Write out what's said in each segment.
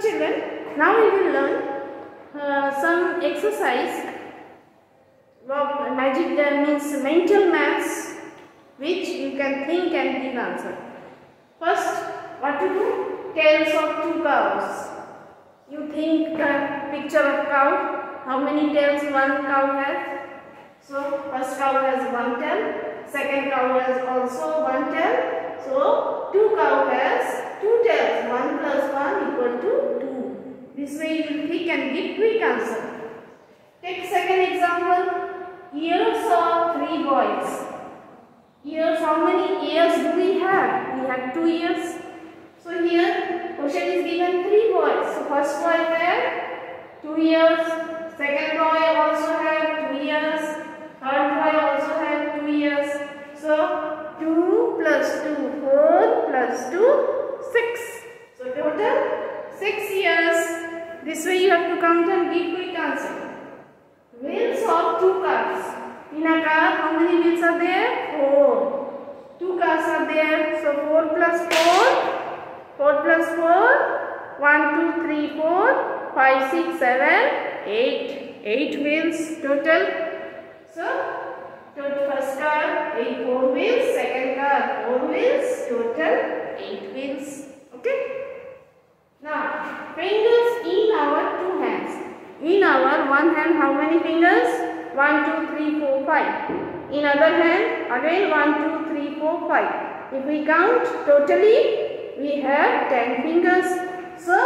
children, now we will learn uh, some exercise. Well, magic means mental maths which you can think and give answer. First, what to do? Tails of two cows. You think the picture of cow. How many tails one cow has? So, first cow has one tail. Second cow has also one tail. So, two cow has two tails. One plus one equal to two. This way you will think and give quick answer. Take second example. Ears of three boys. Ears, how many ears do we have? We have two ears. So here, question is given three boys. So first boy had two ears. Second boy also had two ears. Third boy also had two ears. So 2 plus 2, 4 plus 2, 6. So total 6 years. This way you have to count and give quick answer. Wheels of two cars. In a car, how many wheels are there? 4. Two cars are there. So 4 plus 4. 4 plus 4. 1, 2, 3, 4. 5, 6, 7, 8. 8 wheels total. So Total first car 8 4 wheels, second car 4 wheels, total 8 wheels. Okay. Now fingers in our two hands. In our one hand how many fingers? 1, 2, 3, 4, 5. In other hand again 1, 2, 3, 4, 5. If we count totally we have 10 fingers. So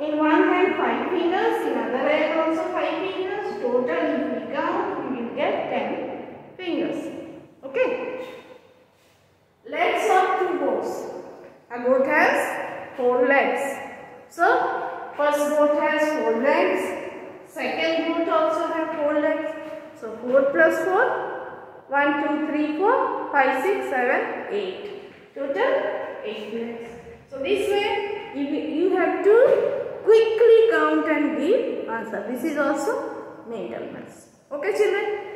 in one hand 5 fingers, in other hand also 5 fingers. Total if we count we will get 10 fingers. Okay. Legs of two goats. A goat has four legs. So, first goat has four legs. Second goat also has four legs. So, 4 plus 4. 1, 2, 3, 4, 5, 6, 7, 8. Total 8 legs. So, this way you, have to quickly count and give answer. This is also mental maths. Okay children?